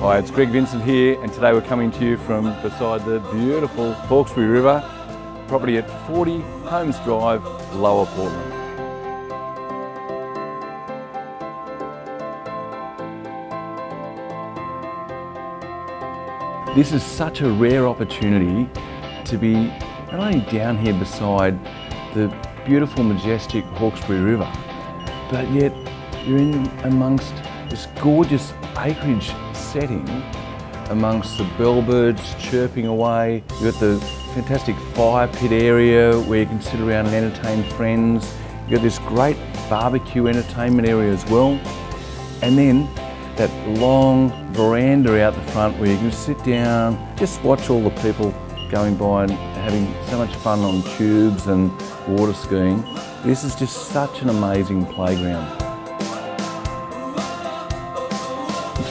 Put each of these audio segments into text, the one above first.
Hi, it's Greg Vincent here, and today we're coming to you from beside the beautiful Hawkesbury River, property at 40 Holmes Drive, Lower Portland. This is such a rare opportunity to be not only down here beside the beautiful, majestic Hawkesbury River, but yet you're in amongst this gorgeous acreage setting amongst the bellbirds chirping away. You've got the fantastic fire pit area where you can sit around and entertain friends. You've got this great barbecue entertainment area as well. And then that long veranda out the front where you can sit down, just watch all the people going by and having so much fun on tubes and water skiing. This is just such an amazing playground.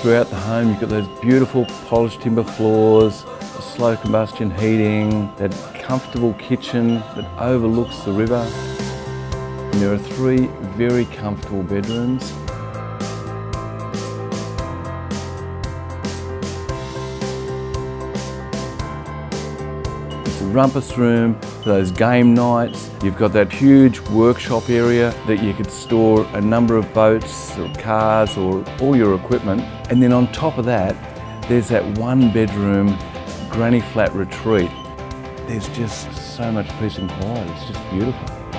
Throughout the home you've got those beautiful polished timber floors, slow combustion heating, that comfortable kitchen that overlooks the river. And there are three very comfortable bedrooms rumpus room those game nights. You've got that huge workshop area that you could store a number of boats or cars or all your equipment. And then on top of that, there's that one bedroom granny flat retreat. There's just so much peace and quiet. It's just beautiful.